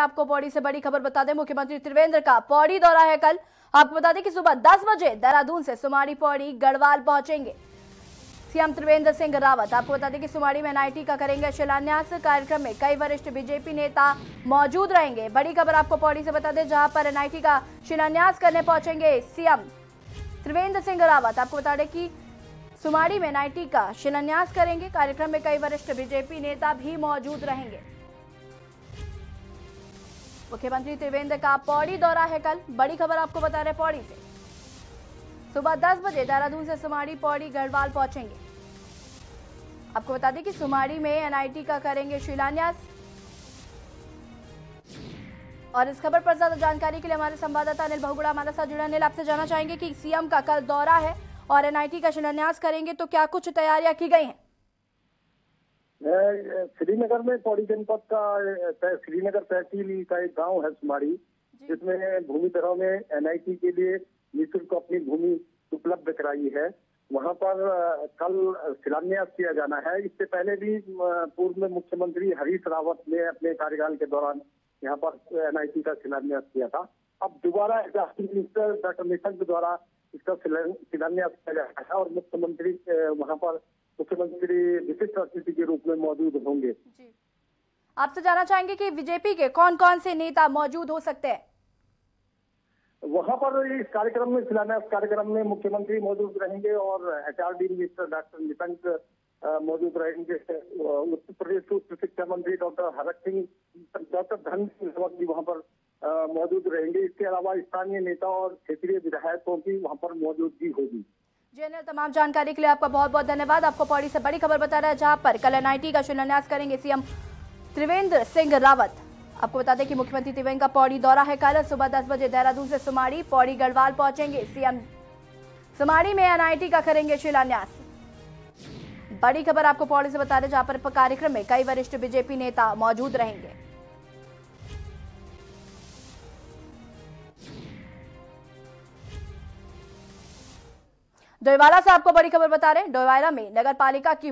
आपको पौड़ी से बड़ी खबर बता दें, मुख्यमंत्री त्रिवेंद्र का पौड़ी दौरा है कल। आपको बता दें कि सुबह 10 बजे देहरादून से सुमाड़ी पौड़ी गढ़वाल पहुँचेंगे। सीएम त्रिवेंद्र सिंह रावत, आपको बता दें कि सुमाड़ी में एनआईटी का करेंगे शिलान्यास। कार्यक्रम में कई वरिष्ठ बीजेपी नेता मौजूद रहेंगे। बड़ी खबर आपको पौड़ी से बता दें, जहाँ पर एनआईटी का शिलान्यास करने पहुँचेंगे सीएम त्रिवेंद्र सिंह रावत। आपको बता दें कि सुमाड़ी में एनआईटी का शिलान्यास करेंगे। कार्यक्रम में कई वरिष्ठ बीजेपी नेता भी मौजूद रहेंगे। मुख्यमंत्री त्रिवेंद्र का पौड़ी दौरा है कल। बड़ी खबर आपको बता रहे पौड़ी से। सुबह 10 बजे देहरादून से सुमाड़ी पौड़ी गढ़वाल पहुँचेंगे। आपको बता दें कि सुमाड़ी में एनआईटी का करेंगे शिलान्यास। और इस खबर पर ज़्यादा जानकारी के लिए हमारे संवाददाता अनिल बहुगुड़ा हमारे साथ जुड़े अनिल, आपसे जानना चाहेंगे कि सीएम का कल दौरा है और एनआईटी का शिलान्यास करेंगे तो क्या कुछ तैयारियाँ की गई हैं? श्रीनगर में पौड़ी जनपद का श्रीनगर तहसील का एक गाँव है सुमाड़ी जिसमें भूमि दरों में एनआईटी के लिए निःशुल्क अपनी भूमि उपलब्ध कराई है। वहाँ पर कल शिलान्यास किया जाना है। इससे पहले भी पूर्व में मुख्यमंत्री हरीश रावत ने अपने कार्यकाल के दौरान यहाँ पर एनआईटी का शिलान्यास किया था। अब दोबारा मिनिस्टर डॉक्टर निशंक द्वारा इसका शिलान्यास किया जा रहा है और मुख्यमंत्री वहाँ पर मुख्यमंत्री विशिष्ट अतिथि के रूप में मौजूद होंगे। आपसे जानना चाहेंगे कि बीजेपी के कौन कौन से नेता मौजूद हो सकते हैं? वहाँ पर इस कार्यक्रम में शिलान्यास कार्यक्रम में मुख्यमंत्री मौजूद रहेंगे और एचआरडी मिनिस्टर डॉक्टर निशंक मौजूद रहेंगे। उत्तर प्रदेश उच्च शिक्षा मंत्री डॉक्टर हरक सिंह डॉक्टर धन सिंह भी वहाँ पर मौजूद रहेंगे। इसके अलावा स्थानीय नेता और क्षेत्रीय विधायकों की वहाँ पर मौजूदगी होगी। जी अनिल तमाम जानकारी के लिए आपका बहुत बहुत धन्यवाद। आपको पौड़ी से बड़ी खबर बता रहा है, जहाँ पर कल एनआईटी का शिलान्यास करेंगे सीएम त्रिवेंद्र सिंह रावत। आपको बता दें कि मुख्यमंत्री त्रिवेंद्र का पौड़ी दौरा है कल, सुबह 10 बजे देहरादून से सुमाड़ी पौड़ी गढ़वाल पहुँचेंगे सीएम। सुमाड़ी में एनआईटी का करेंगे शिलान्यास। बड़ी खबर आपको पौड़ी से बता रहे जहाँ पर कार्यक्रम में कई वरिष्ठ बीजेपी नेता मौजूद रहेंगे। डोईवाला से आपको बड़ी खबर बता रहे हैं। डोईवाला में नगर पालिका की